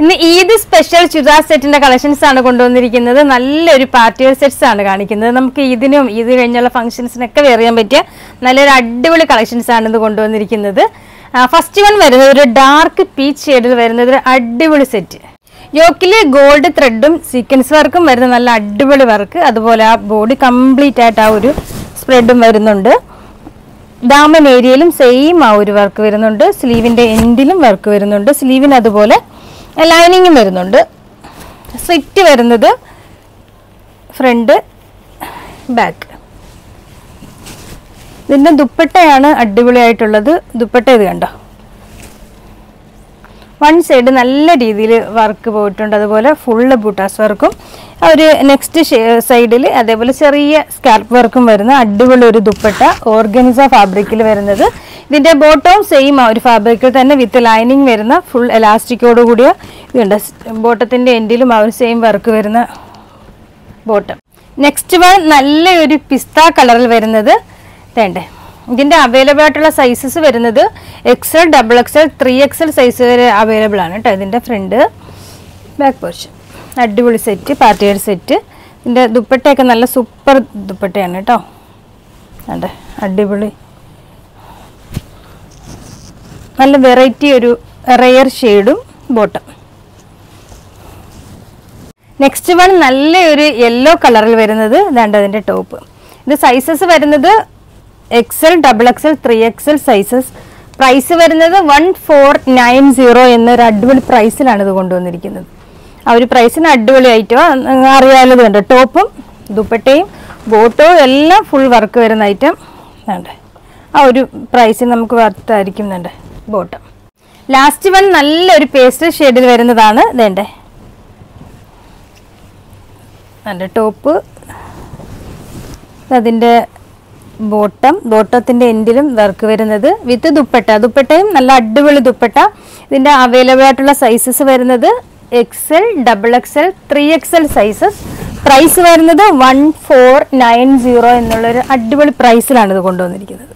ഇന്ന് ഈദ് സ്പെഷ്യൽ ചുരിദാർ സെറ്റിന്റെ കളക്ഷൻസ് ആണ് കൊണ്ടുവന്നിരിക്കുന്നത്. നല്ലൊരു പാർട്ടി വെയർ സെറ്റ്സ് ആണ് കാണിക്കുന്നത്. നമുക്ക് ഇതിനും ഇത് കഴിഞ്ഞുള്ള ഫംഗ്ഷൻസിനൊക്കെ വെയർ ചെയ്യാൻ പറ്റിയ നല്ലൊരു അടിപൊളി കളക്ഷൻസ് ആണ് ഇത് കൊണ്ടുവന്നിരിക്കുന്നത്. ഫസ്റ്റ് വൺ വരുന്നത് ഒരു ഡാർക്ക് പീച്ച് ഷെയ്ഡിൽ വരുന്നത് ഒരു അടിപൊളി സെറ്റ് യോക്കിൽ ഗോൾഡ് ത്രെഡും സീക്വൻസ് വർക്കും വരുന്ന നല്ല അടിപൊളി വർക്ക് അതുപോലെ ആ ബോഡി കംപ്ലീറ്റ് ആയിട്ട് ആ ഒരു സ്പ്രെഡും വരുന്നുണ്ട്. ദാമൻ ഏരിയയിലും സെയിം ആ ഒരു വർക്ക് വരുന്നുണ്ട്. സ്ലീവിന്റെ എൻഡിലും വർക്ക് വരുന്നുണ്ട്. സ്ലീവിന് അതുപോലെ ലൈനിങ്ങും വരുന്നുണ്ട്. സ്ലിറ്റ് വരുന്നത് ഫ്രണ്ട് ബാക്ക് ഇതിന്റെ ദുപ്പട്ടയാണ് അടിപൊളിയായിട്ടുള്ളത്. ദുപ്പട്ട ഇത് കണ്ടോ? വൺ സൈഡ് നല്ല രീതിയിൽ വർക്ക് പോയിട്ടുണ്ട്. അതുപോലെ ഫുള്ള് ബൂട്ടാസ് വർക്കും ഒരു നെക്സ്റ്റ് സൈഡിൽ അതേപോലെ ചെറിയ സ്കാൽപ്പ് വർക്കും വരുന്ന അടിപൊളി ഒരു ദുപ്പട്ട. ഓർഗനിസ ഫാബ്രിക്കിൽ വരുന്നത്. ഇതിന്റെ ബോട്ടവും സെയിം ആ ഒരു ഫാബ്രിക്കിൽ തന്നെ വിത്ത് ലൈനിങ് വരുന്ന ഫുൾ എലാസ്റ്റിക്കോട് കൂടിയ ഇതുണ്ട് ബോട്ടത്തിന്റെ എൻഡിലും ആ ഒരു സെയിം വർക്ക് വരുന്ന ബോട്ടം നെക്സ്റ്റ് വൺ നല്ലൊരു പിസ്ത കളറിൽ വരുന്നത് വേണ്ടേ ഇതിന്റെ അവൈലബിൾ ആയിട്ടുള്ള സൈസസ് വരുന്നത് XL double XL three XL size വരെ അവൈലബിൾ ആണ് കേട്ടോ ഇതിന്റെ ഫ്രണ്ട് ബാക്ക് പോർഷൻ അടിപൊളി സെറ്റ് പാർട്ടി വെയർ സെറ്റ് ഇതിന്റെ ദുപ്പട്ടയൊക്കെ നല്ല സൂപ്പർ ദുപ്പട്ടയാണ് കേട്ടോ. അതെ അടിപൊളി. നല്ല വെറൈറ്റി ഒരു റെയർ ഷെയ്ഡും ബോട്ടം. നെക്സ്റ്റ് വൺ നല്ലൊരു യെല്ലോ കളറിൽ വരുന്നത് ഇതാണ്ട് അതിന്റെ ടോപ്പ്. ഇത് സൈസസ് വരുന്നത് XL double XL three XL sizes price വരുന്നത് വൺ ഫോർ നയൻ സീറോ എന്നൊരു അടിപൊളി പ്രൈസിലാണ് ഇത് കൊണ്ടുവന്നിരിക്കുന്നത്. ആ ഒരു പ്രൈസിന് അടിപൊളി ഐറ്റം അറിയാവുന്നത് കണ്ടോ ടോപ്പും ദുപ്പട്ടയും ബോട്ടോ എല്ലാം ഫുൾ വർക്ക് വരുന്ന ഐറ്റം വേണ്ടേ ആ ഒരു പ്രൈസിന് നമുക്ക് വർത്തായിരിക്കും വേണ്ടേ ബോട്ടം. ലാസ്റ്റ് വൺ നല്ലൊരു പേസ്റ്റൽ ഷെയ്ഡിൽ വരുന്നതാണ്. ഇതേണ്ടേ നല്ല ടോപ്പ്. അതിന്റെ ബോട്ടം. ബോട്ടത്തിന്റെ എൻഡിലും വർക്ക് വരുന്നത്. വിത്ത് ദുപ്പട്ട. ദുപ്പട്ടയും നല്ല അടിപൊളി ദുപ്പട്ട. ഇതിന്റെ അവൈലബിൾ ആയിട്ടുള്ള സൈസസ് വരുന്നത് XL double XL three XL sizes price വരുന്നത് വൺ ഫോർ നയൻ സീറോ എന്നുള്ളൊരു അടിപൊളി പ്രൈസിലാണ് ഇത് കൊണ്ടുവന്നിരിക്കുന്നത്.